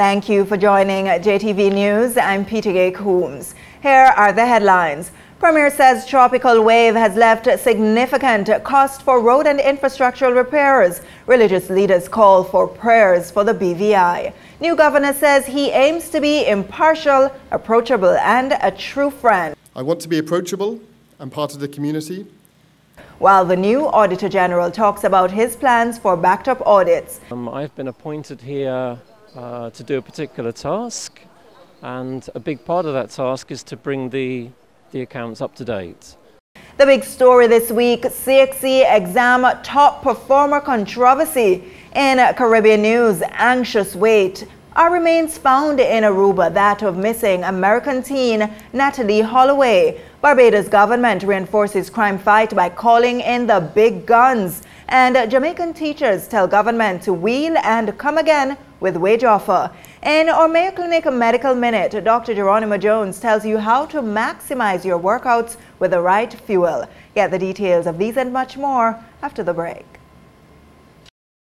Thank you for joining JTV News. I'm Peter Gay Coombs. Here are the headlines. Premier says tropical wave has left significant cost for road and infrastructural repairs. Religious leaders call for prayers for the BVI. New governor says he aims to be impartial, approachable and a true friend. I want to be approachable and part of the community. While the new Auditor General talks about his plans for backed up audits. Um, I've been appointed here uh, to do a particular task and a big part of that task is to bring the the accounts up to date. The big story this week, CXC exam top performer controversy. In Caribbean news, anxious wait are remains found in Aruba, that of missing American teen Natalee Holloway. Barbados government reinforces crime fight by calling in the big guns. And Jamaican teachers tell government to wheel and come again with wage offer. In our Mayo Clinic Medical Minute, Dr. Geronimo Jones tells you how to maximize your workouts with the right fuel. Get the details of these and much more after the break.